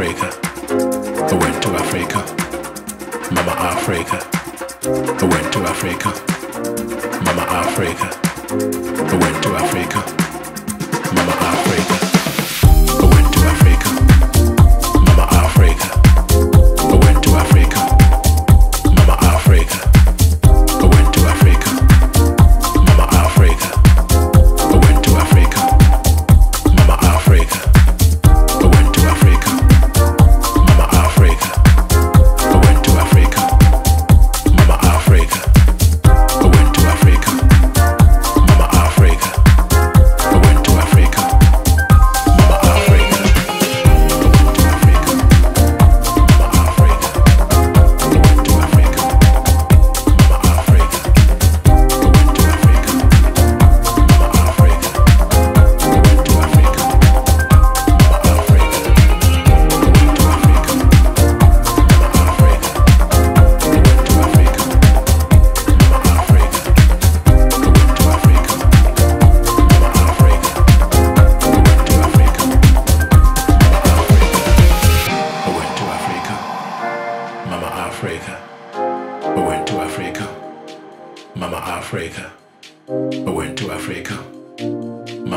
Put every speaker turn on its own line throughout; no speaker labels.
Africa. I went to Africa. Mama Africa. I went to Africa. Mama Africa. I went to Africa.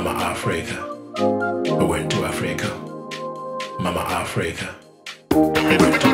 Mama Africa. I went to Africa. Mama Africa. I went to